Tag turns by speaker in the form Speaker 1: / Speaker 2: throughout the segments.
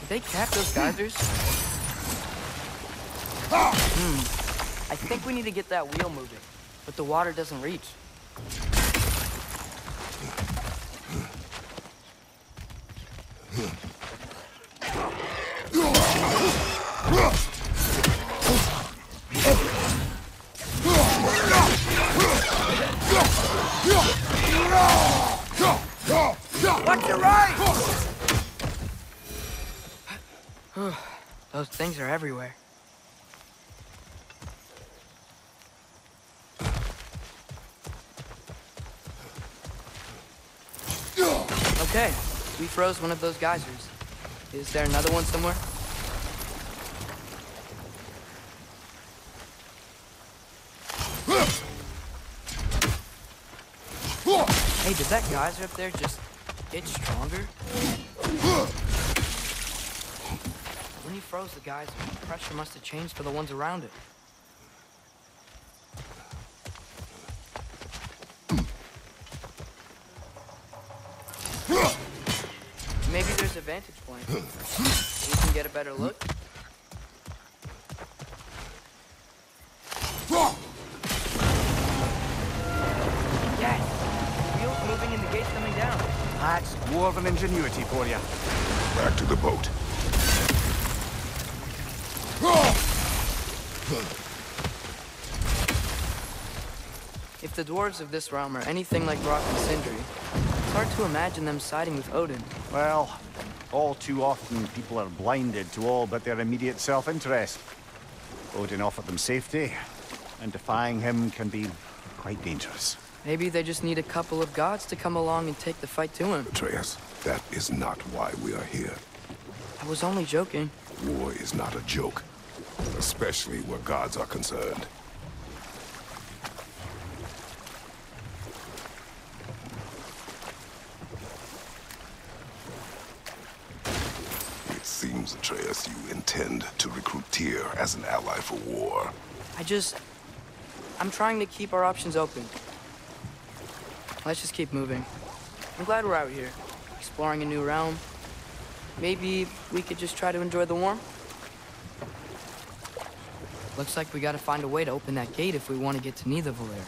Speaker 1: Did they cap those geysers? Hmm. I think we need to get that wheel moving, but the water doesn't reach. Everywhere. Okay, we froze one of those geysers. Is there another one somewhere? Hey, did that geyser up there just get stronger? When he froze the geyser, the pressure must have changed for the ones around it. Maybe there's a vantage point. We can get a better look. Yes! Wheels moving and the gate's coming down.
Speaker 2: That's dwarven ingenuity for you.
Speaker 3: Back to the boat.
Speaker 1: If the dwarves of this realm are anything like Brok and Sindri, it's hard to imagine them siding with Odin.
Speaker 2: Well, all too often people are blinded to all but their immediate self-interest. Odin offered them safety, and defying him can be quite dangerous.
Speaker 1: Maybe they just need a couple of gods to come along and take the fight to him.
Speaker 3: Atreus, that is not why we are here.
Speaker 1: I was only joking.
Speaker 3: War is not a joke, especially where gods are concerned. It seems, Atreus, you intend to recruit Tyr as an ally for war.
Speaker 1: I just... I'm trying to keep our options open. Let's just keep moving. I'm glad we're out here, exploring a new realm. Maybe we could just try to enjoy the warmth? Looks like we gotta find a way to open that gate if we want to get to Nidavellir.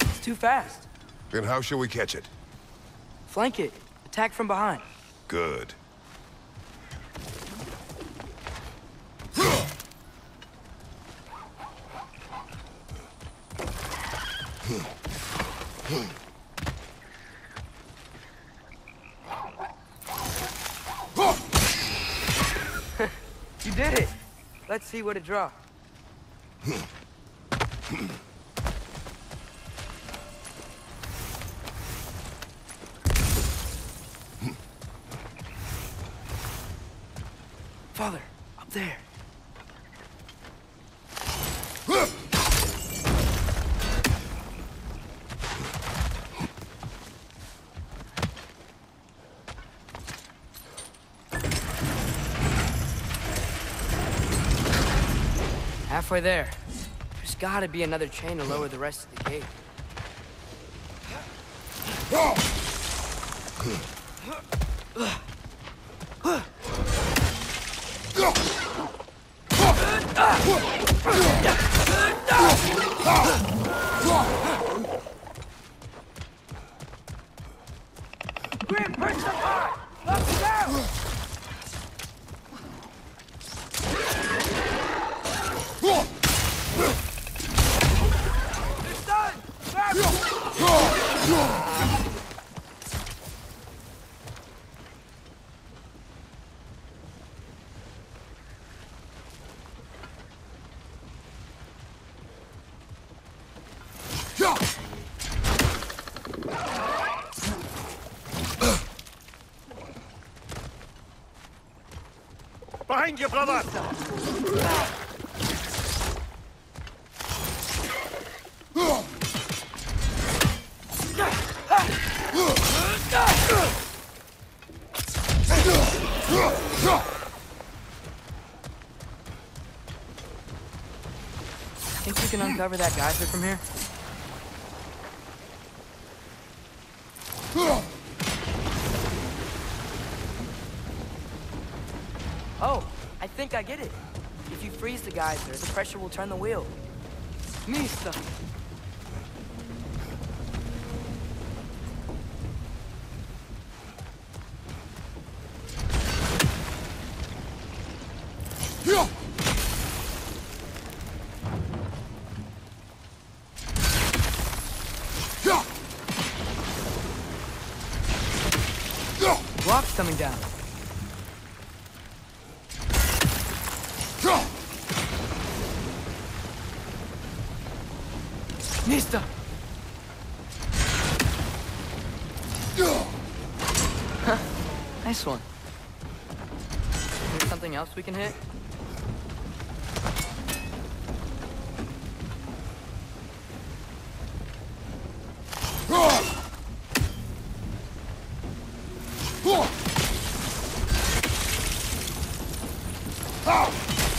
Speaker 1: It's too fast.
Speaker 3: Then how shall we catch it?
Speaker 1: Flank it. Attack from behind.
Speaker 3: Good.
Speaker 1: See what it draws. Father, up there. Halfway there. There's gotta be another chain to lower the rest of the gate. Grim, push them hard! Up and down! It's done! Grab it!
Speaker 2: Behind you, brother!
Speaker 1: Think you can uncover that geyser from here? I get it. If you freeze the geyser, the pressure will turn the wheel. Mista! Mista! Huh, nice one. There's something else we can hit?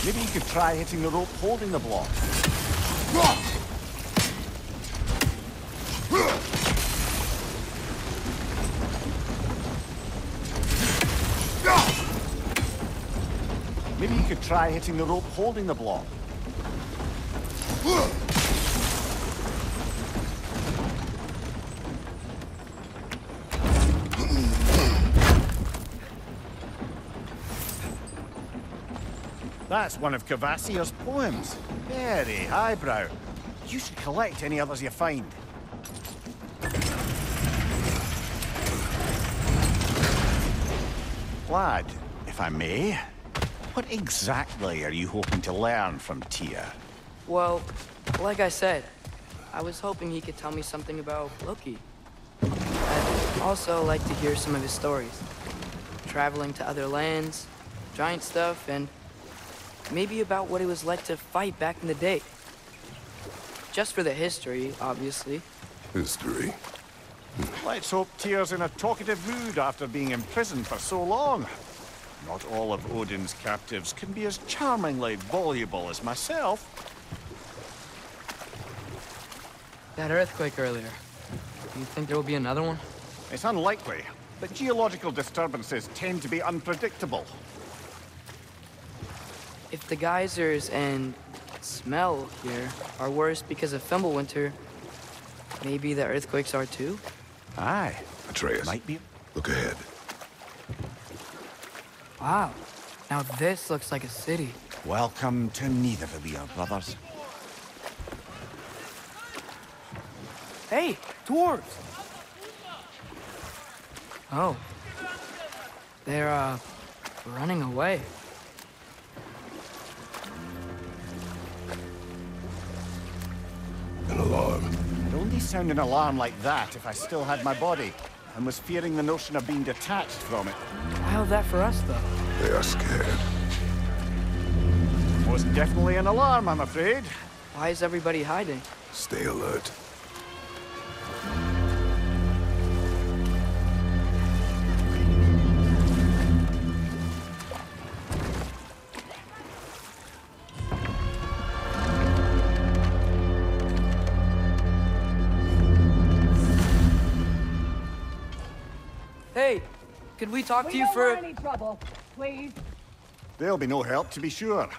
Speaker 2: Maybe you could try hitting the rope holding the block. Try hitting the rope holding the block. That's one of Kvasir's poems. Very highbrow. You should collect any others you find. Lad, if I may, what exactly are you hoping to learn from Tyr?
Speaker 1: Well, like I said, I was hoping he could tell me something about Loki. I'd also like to hear some of his stories. Traveling to other lands, giant stuff, and maybe about what it was like to fight back in the day. Just for the history, obviously.
Speaker 3: History.
Speaker 2: Let's hope Tyr's in a talkative mood after being imprisoned for so long. Not all of Odin's captives can be as charmingly voluble as myself.
Speaker 1: That earthquake earlier. Do you think there will be another one?
Speaker 2: It's unlikely, but geological disturbances tend to be unpredictable.
Speaker 1: If the geysers and smell here are worse because of Fimbulwinter, maybe the earthquakes are too?
Speaker 2: Aye,
Speaker 3: Atreus,
Speaker 2: might be.
Speaker 3: look ahead.
Speaker 1: Wow. Now this looks like a city.
Speaker 2: Welcome to Nidavellir, brothers.
Speaker 1: Hey, dwarves! Oh. They're, uh, running away.
Speaker 3: An alarm.
Speaker 2: I'd only sound an alarm like that if I still had my body, and was fearing the notion of being detached from it.
Speaker 1: Why held that for us, though?
Speaker 3: They are scared.
Speaker 2: Most definitely an alarm, I'm afraid.
Speaker 1: Why is everybody hiding?
Speaker 3: Stay alert.
Speaker 1: Could we talk
Speaker 4: We
Speaker 1: to you
Speaker 4: don't
Speaker 1: for...
Speaker 4: any trouble, please.
Speaker 2: There'll be no help, to be sure.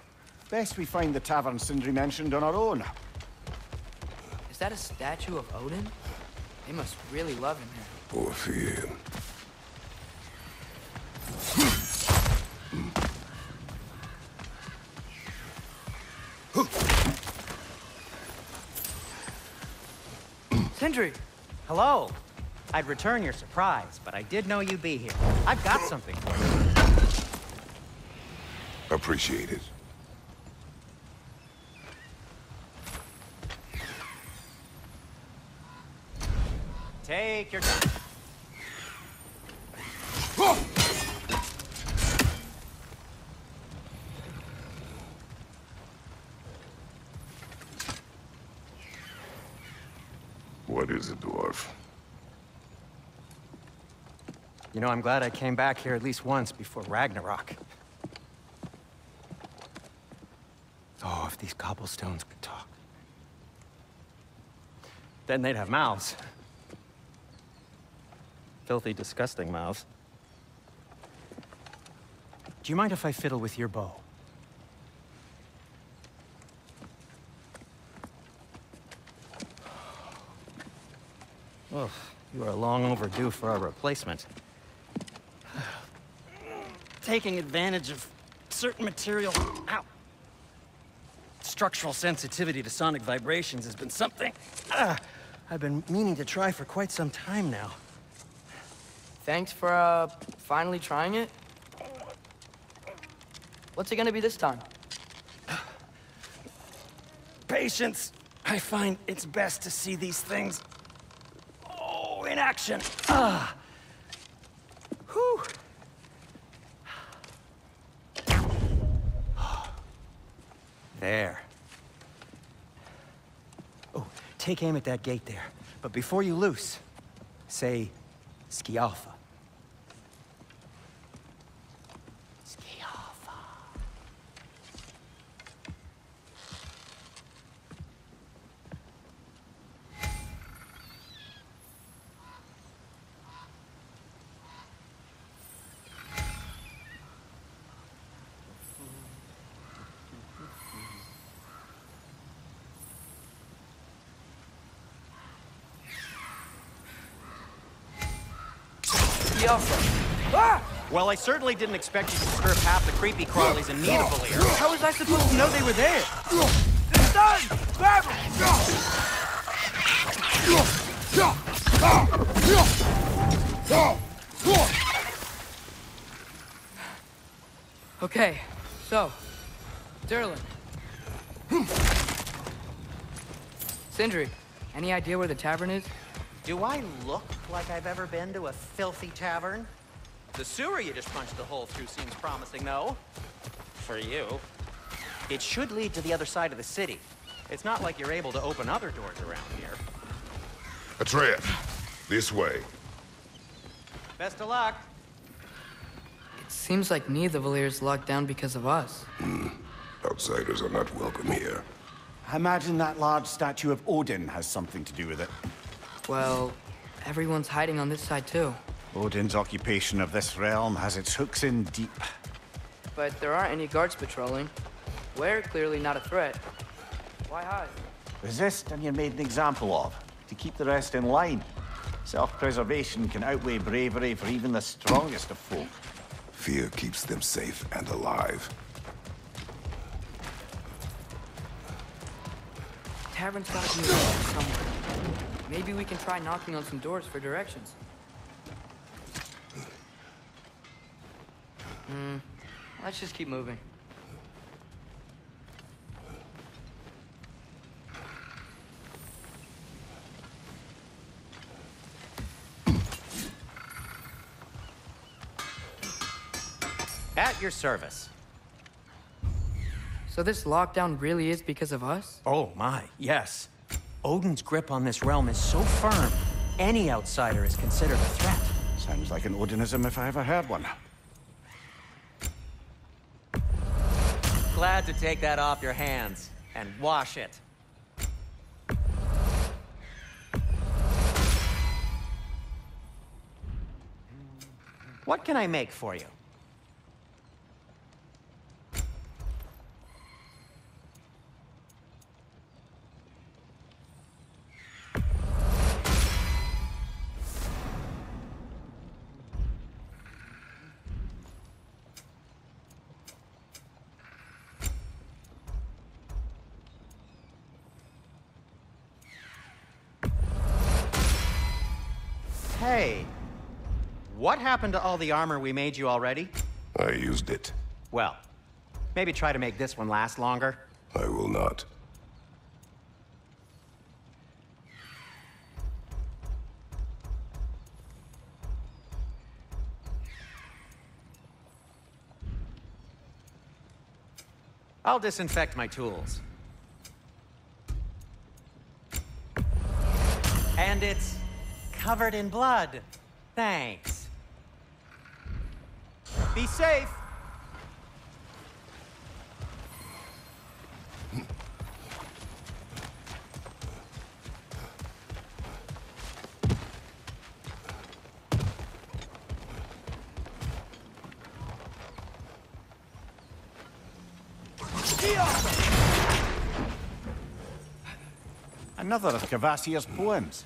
Speaker 2: Best we find the tavern Sindri mentioned on our own.
Speaker 1: Is that a statue of Odin? They must really love him here.
Speaker 3: Poor Finn.
Speaker 1: Sindri!
Speaker 5: Hello. I'd return your surprise, but I did know you'd be here. I've got something for you.
Speaker 3: Appreciate it.
Speaker 5: Take your time.
Speaker 3: What is it, dwarf?
Speaker 5: You know, I'm glad I came back here at least once before Ragnarok. Oh, if these cobblestones could talk. Then they'd have mouths. Filthy, disgusting mouths. Do you mind if I fiddle with your bow? Oh, you are long overdue for a replacement. Taking advantage of certain material... Ow! Structural sensitivity to sonic vibrations has been something... ah, I've been meaning to try for quite some time now.
Speaker 1: Thanks for, uh, finally trying it. What's it gonna be this time?
Speaker 5: Patience. I find it's best to see these things... Oh, in action. Ah! Whew! There. Oh, take aim at that gate there. But before you loose, say Skialfa.
Speaker 1: Ah!
Speaker 5: Well, I certainly didn't expect you to disturb half the creepy crawlies in Nidavellir.
Speaker 1: How was I supposed to know they were there?
Speaker 4: It's done! Grab!
Speaker 1: Okay, so, Durlin. Sindri, any idea where the tavern is?
Speaker 5: Do I look like I've ever been to a filthy tavern? The sewer you just punched the hole through seems promising, though. For you. It should lead to the other side of the city. It's not like you're able to open other doors around here.
Speaker 3: Atreus, this way.
Speaker 5: Best of luck.
Speaker 1: It seems like Nidavellir's locked down because of us. Hmm.
Speaker 3: Outsiders are not welcome here.
Speaker 2: I imagine that large statue of Odin has something to do with it.
Speaker 1: Well, everyone's hiding on this side too.
Speaker 2: Odin's occupation of this realm has its hooks in deep.
Speaker 1: But there aren't any guards patrolling. We're clearly not a threat. Why hide?
Speaker 2: Resist and you're made an example of, to keep the rest in line. Self-preservation can outweigh bravery for even the strongest of folk.
Speaker 3: Fear keeps them safe and alive.
Speaker 1: Tavern's gotta be somewhere. Maybe we can try knocking on some doors for directions. Hmm. Let's just keep moving.
Speaker 5: At your service.
Speaker 1: So this lockdown really is because of us?
Speaker 5: Oh my, yes. Odin's grip on this realm is so firm, any outsider is considered a threat.
Speaker 2: Sounds like an Odinism if I ever heard one.
Speaker 5: Glad to take that off your hands and wash it. What can I make for you? Happened to all the armor we made you already?
Speaker 3: I used it.
Speaker 5: Well, maybe try to make this one last longer.
Speaker 3: I will not.
Speaker 5: I'll disinfect my tools. And it's covered in blood. Thanks. Be safe.
Speaker 2: Another of Kvasir's poems.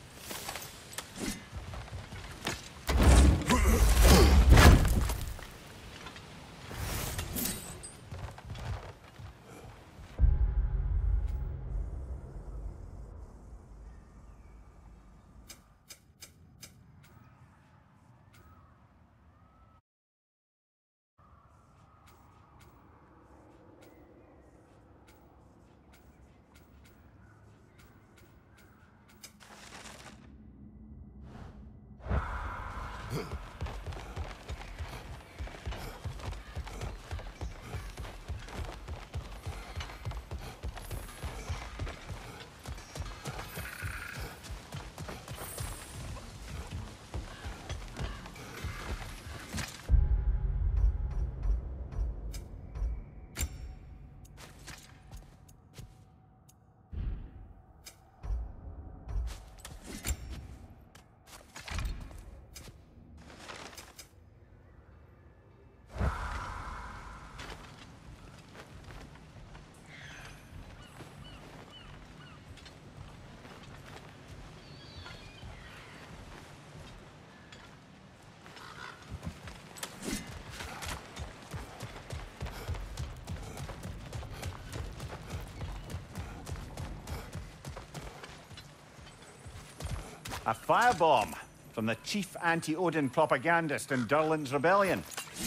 Speaker 2: A firebomb from the chief anti-Odin propagandist in Durlin's rebellion.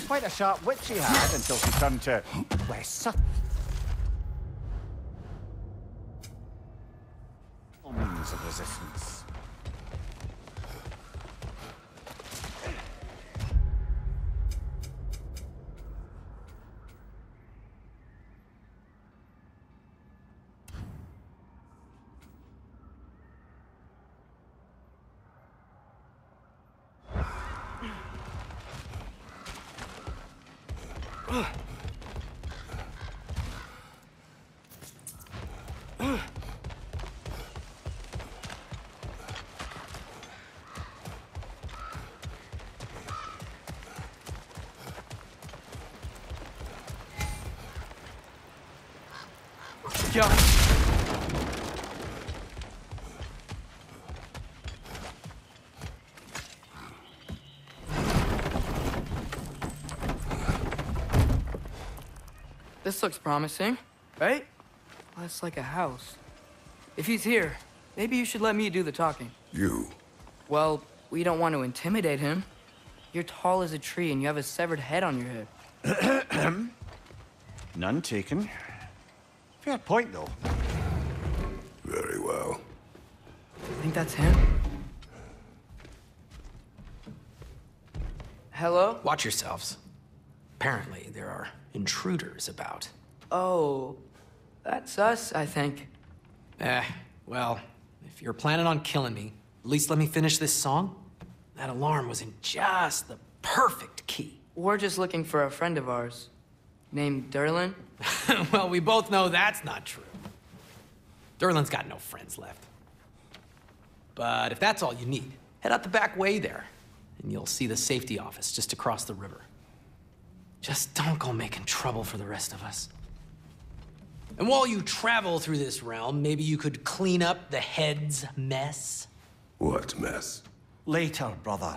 Speaker 2: Quite a sharp wit she had until she turned to West Sutton.
Speaker 1: Yeah. This looks promising, right? Well, it's like a house. If he's here, maybe you should let me do the talking.
Speaker 3: You.
Speaker 1: Well, we don't want to intimidate him. You're tall as a tree and you have a severed head on your head.
Speaker 2: None taken. Fair point, though.
Speaker 3: Very well.
Speaker 1: I Think that's him? Hello?
Speaker 6: Watch yourselves. Apparently, there are intruders about.
Speaker 1: Oh, that's us, I think.
Speaker 6: Eh, well, if you're planning on killing me, at least let me finish this song. That alarm was in just the perfect key.
Speaker 1: We're just looking for a friend of ours named Durlin?
Speaker 6: well, we both know that's not true. Durlin's got no friends left. But if that's all you need, head out the back way there, and you'll see the safety office just across the river. Just don't go making trouble for the rest of us. And while you travel through this realm, maybe you could clean up the head's mess.
Speaker 3: What mess?
Speaker 2: Later, brother.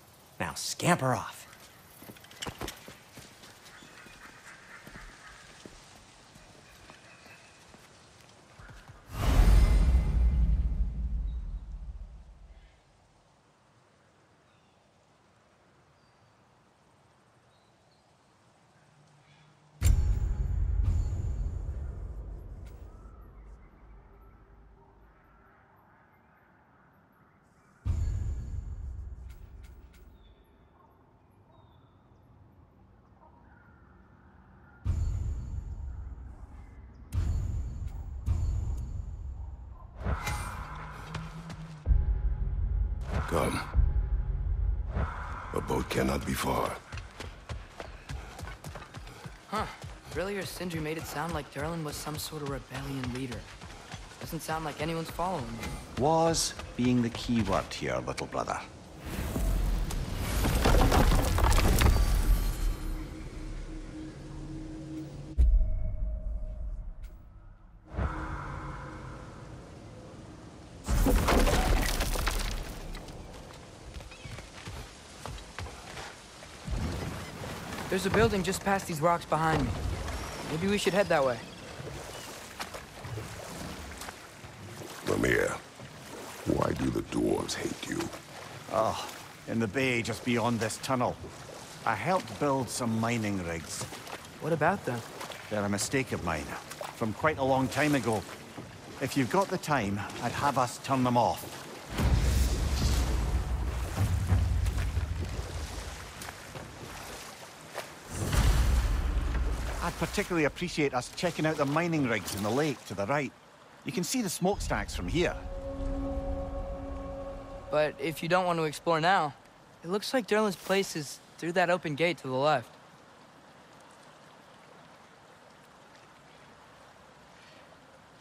Speaker 5: Now scamper off.
Speaker 3: Boat cannot be far.
Speaker 1: Huh. Earlier, Sindri made it sound like Durlin was some sort of rebellion leader. Doesn't sound like anyone's following me.
Speaker 2: Was being the key word here, little brother.
Speaker 1: There's a building just past these rocks behind me. Maybe we should head that way.
Speaker 3: Mimir, why do the dwarves hate you?
Speaker 2: Oh, in the bay just beyond this tunnel. I helped build some mining rigs.
Speaker 1: What about them?
Speaker 2: They're a mistake of mine, from quite a long time ago. If you've got the time, I'd have us turn them off. Particularly appreciate us checking out the mining rigs in the lake to the right. You can see the smokestacks from here.
Speaker 1: But if you don't want to explore now, it looks like Durlin's place is through that open gate to the left.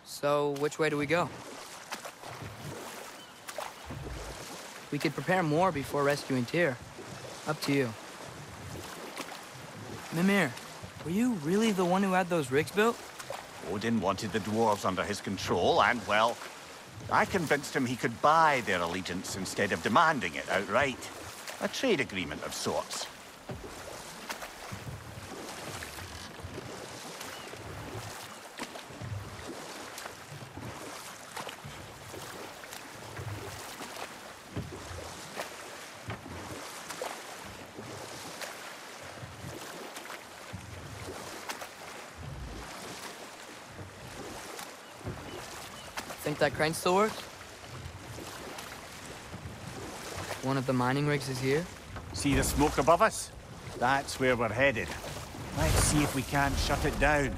Speaker 1: So, which way do we go? We could prepare more before rescuing Tyr. Up to you. Mimir, were you really the one who had those rigs built?
Speaker 2: Odin wanted the dwarves under his control, and, well, I convinced him he could buy their allegiance instead of demanding it outright. A trade agreement of sorts.
Speaker 1: That crane still works? One of the mining rigs is here?
Speaker 2: See the smoke above us? That's where we're headed. Let's see if we can't shut it down.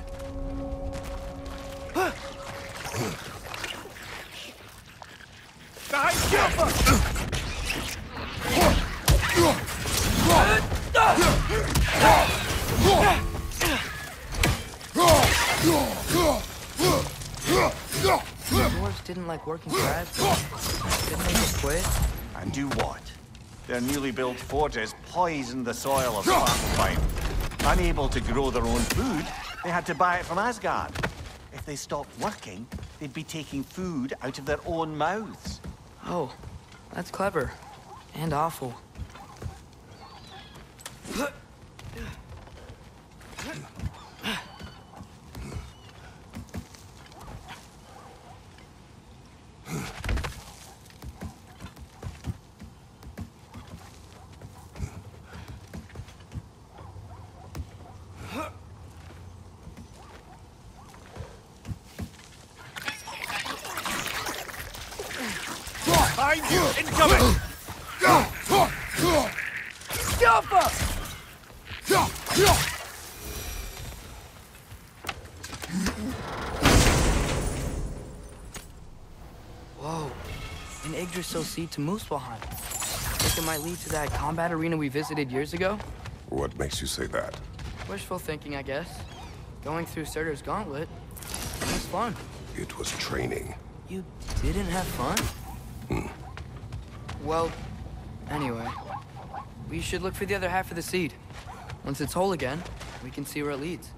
Speaker 4: Behind Gilbert!
Speaker 1: The dwarves didn't like working for Asgard. Didn't they just quit?
Speaker 2: And do what? Their newly built forges poisoned the soil of Svartalfheim. Unable to grow their own food, they had to buy it from Asgard. If they stopped working, they'd be taking food out of their own mouths.
Speaker 1: Oh, that's clever. And awful. Whoa. An Yggdrasil seed to Muspelheim. Think it might lead to that combat arena we visited years ago?
Speaker 3: What makes you say that?
Speaker 1: Wishful thinking, I guess. Going through Surtur's gauntlet. It was fun.
Speaker 3: It was training.
Speaker 1: You didn't have fun? Hmm. Well, anyway. We should look for the other half of the seed. Once it's whole again, we can see where it leads.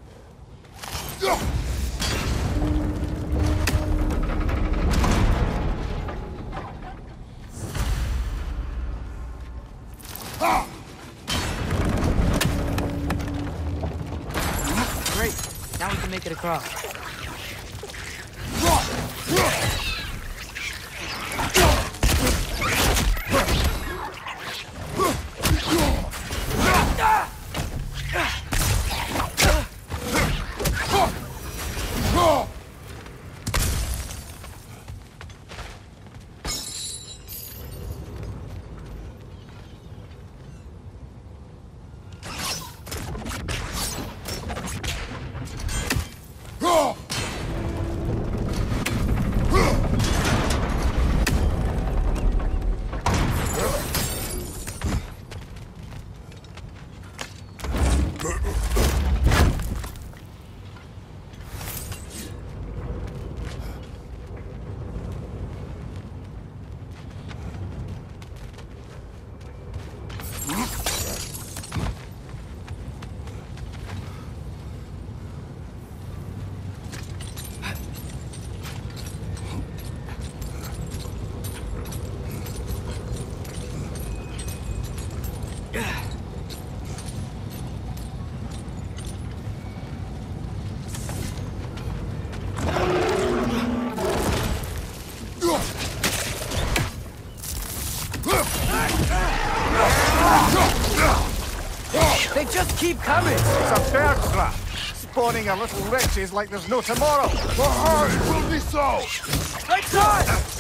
Speaker 4: Keep coming!
Speaker 2: It's a bear trap! Spawning a little wretches like there's no tomorrow!
Speaker 3: Behind will be so!
Speaker 4: Right side!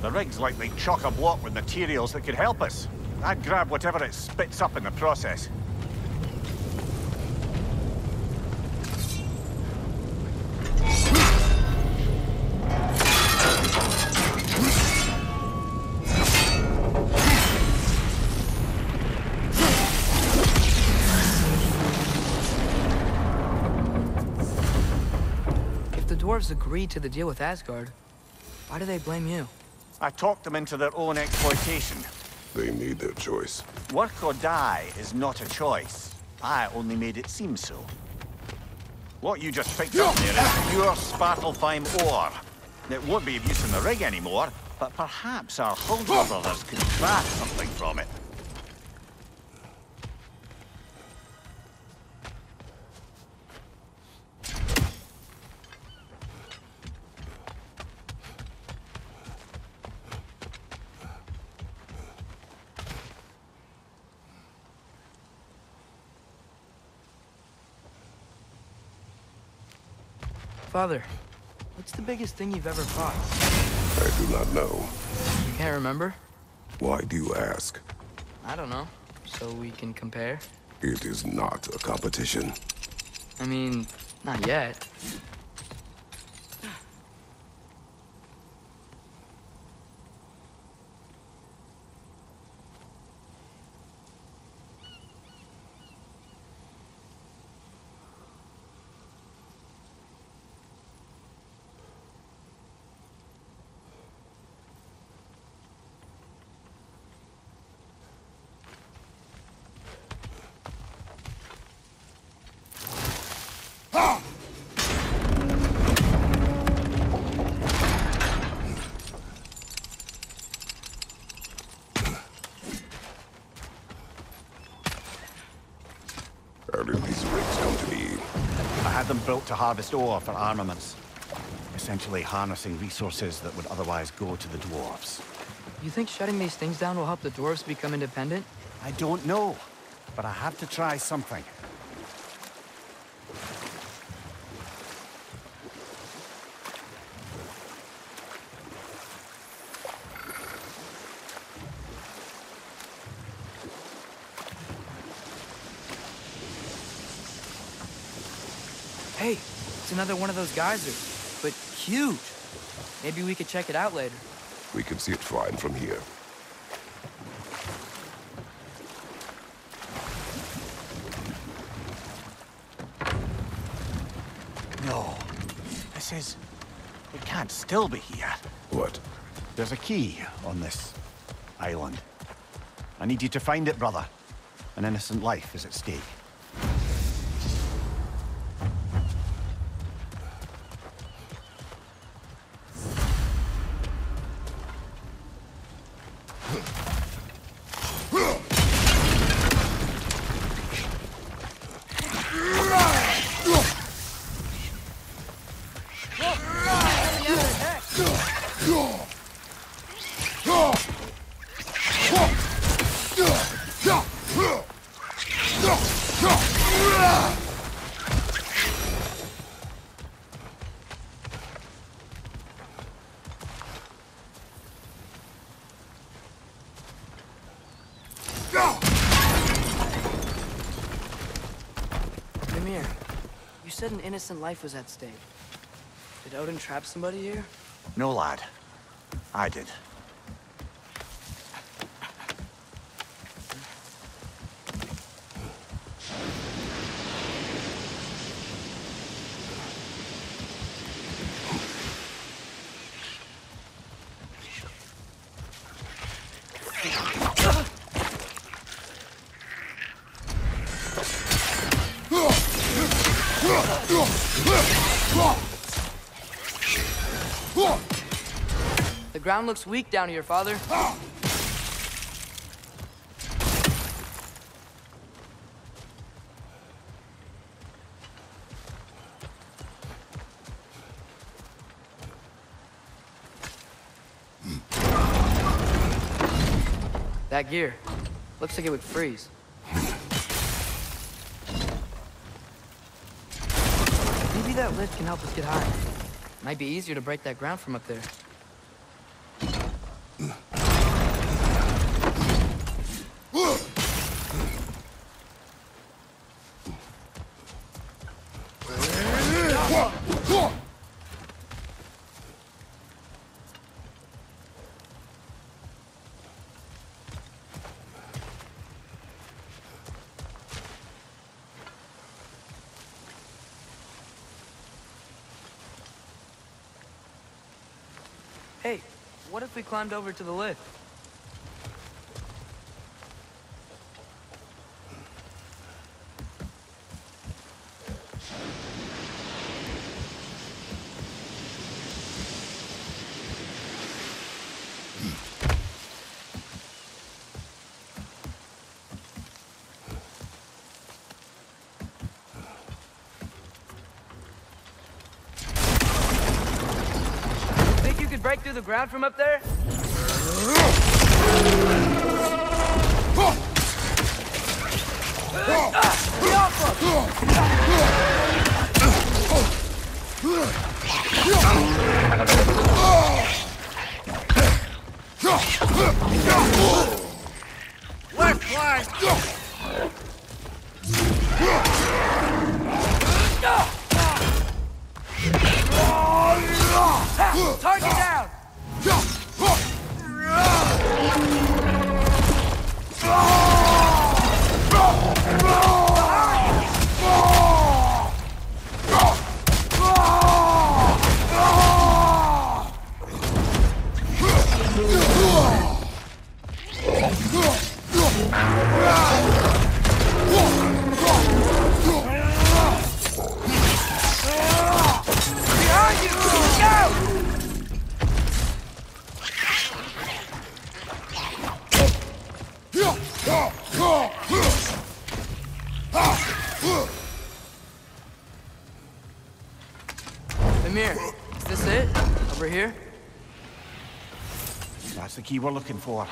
Speaker 2: The rig's likely chock-a-block with materials that could help us. I'd grab whatever it spits up in the process.
Speaker 1: Dwarves agreed to the deal with Asgard, why do they blame you?
Speaker 2: I talked them into their own exploitation.
Speaker 3: They made their choice.
Speaker 2: Work or die is not a choice. I only made it seem so. What you just picked up there is pure Svartalfheim ore. It won't be of use in the rig anymore, but perhaps our Huldra brothers could craft something from it.
Speaker 1: Father, what's the biggest thing you've ever fought?
Speaker 3: I do not know.
Speaker 1: You can't remember?
Speaker 3: Why do you ask?
Speaker 1: I don't know. So we can compare?
Speaker 3: It is not a competition.
Speaker 1: I mean, not yet.
Speaker 3: How did these rigs come to be?
Speaker 2: I had them built to harvest ore for armaments. Essentially harnessing resources that would otherwise go to the dwarves.
Speaker 1: You think shutting these things down will help the dwarves become independent?
Speaker 2: I don't know, but I have to try something.
Speaker 1: Hey, it's another one of those geysers, but huge. Maybe we could check it out later.
Speaker 3: We can see it fine from here.
Speaker 2: No. This is... It can't still be here.
Speaker 3: What?
Speaker 2: There's a key on this island. I need you to find it, brother. An innocent life is at stake.
Speaker 1: Mimir, you said an innocent life was at stake. Did Odin trap somebody here?
Speaker 2: No, lad. I did.
Speaker 1: Ground looks weak down here, Father. That gear. Looks like it would freeze. Maybe that lift can help us get higher. Might be easier to break that ground from up there. Hey, what if we climbed over to the lift? Through the ground from up there? Target
Speaker 2: key we're looking for.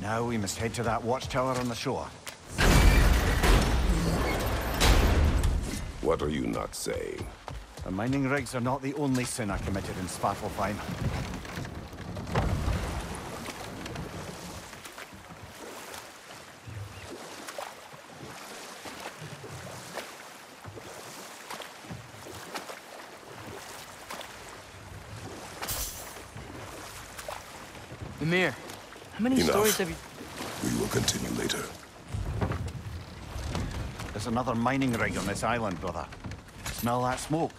Speaker 2: Now we must head to that watchtower on the shore.
Speaker 3: What are you not saying?
Speaker 2: The mining rigs are not the only sin I committed in Svartalfheim.
Speaker 1: Mimir, how many
Speaker 3: Enough.
Speaker 1: stories have you...
Speaker 3: We will continue later.
Speaker 2: There's another mining rig on this island, brother. Smell that smoke?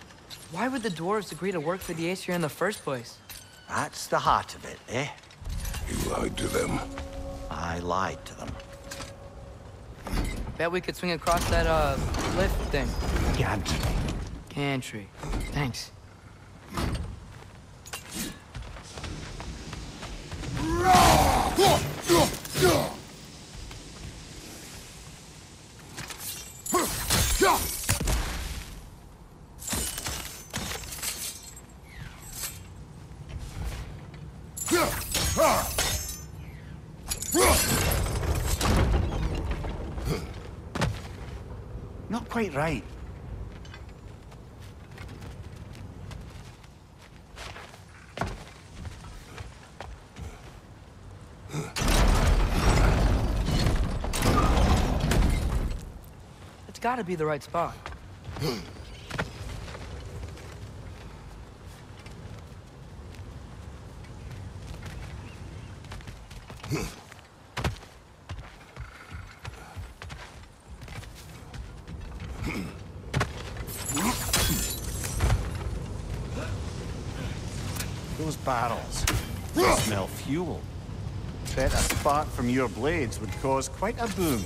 Speaker 1: Why would the dwarves agree to work for the Aesir in the first place?
Speaker 2: That's the heart of it, eh?
Speaker 3: You lied to them.
Speaker 2: I lied to them.
Speaker 1: Bet we could swing across that, uh, lift thing.
Speaker 2: Gantry.
Speaker 1: Gantry. Thanks.
Speaker 2: Quite right.
Speaker 1: It's gotta be the right spot.
Speaker 2: barrels. They smell fuel. Bet a spark from your blades would cause quite a boom.